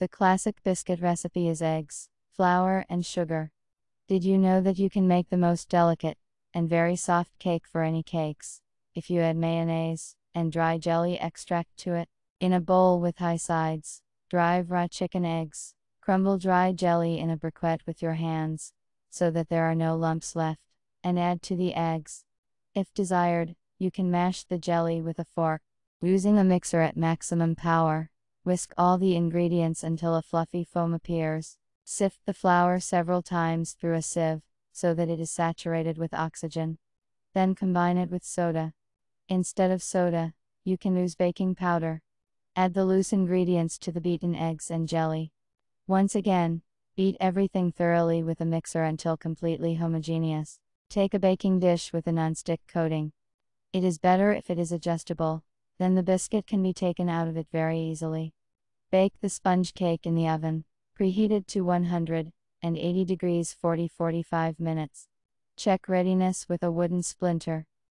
The classic biscuit recipe is eggs, flour, and sugar. Did you know that you can make the most delicate and very soft cake for any cakes if you add mayonnaise and dry jelly extract to it? In a bowl with high sides, dry raw chicken eggs, crumble dry jelly in a briquette with your hands so that there are no lumps left, and add to the eggs. If desired, you can mash the jelly with a fork. Using a mixer at maximum power, whisk all the ingredients until a fluffy foam appears. Sift the flour several times through a sieve, so that it is saturated with oxygen. Then combine it with soda. Instead of soda, you can use baking powder. Add the loose ingredients to the beaten eggs and jelly. Once again, beat everything thoroughly with a mixer until completely homogeneous. Take a baking dish with a non-stick coating. It is better if it is adjustable, then the biscuit can be taken out of it very easily. Bake the sponge cake in the oven preheated to 180 degrees 40 45 minutes. Check readiness with a wooden splinter.